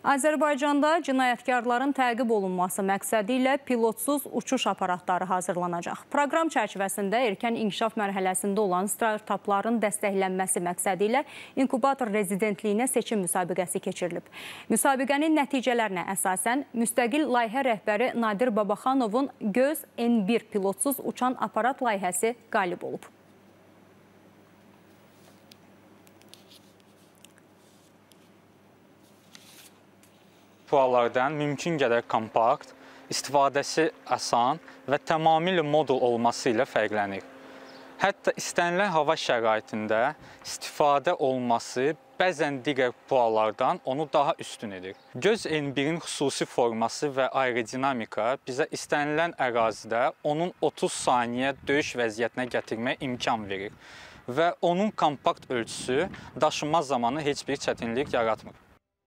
Azərbaycanda cinayətkarların təqib olunması məqsədi ilə pilotsuz uçuş aparatları hazırlanacaq. Proqram çərçivəsində erkən inkişaf mərhələsində olan startapların dəstəklənməsi məqsədi ilə inkubator rezidentliyinə seçim müsabiqəsi keçirilib. Müsabiqənin nəticələrinə əsasən müstəqil layihə rəhbəri Nadir Babaxanovun Göz N1 pilotsuz uçan aparat layihəsi qalib olub. PUA-lardan mümkün qədər kompakt, istifadəsi asan və tamamilə modul olması ilə fərqlənir. Hətta istənilən hava şəraitində istifadə olması bəzən digər PUA-lardan onu daha üstün edir. Göz N1-in xüsusi forması və aerodinamika bizə istənilən ərazidə onun 30 saniyə döyüş vəziyyətinə gətirmək imkan verir və onun kompakt ölçüsü daşınma zamanı heç bir çətinlik yaratmır.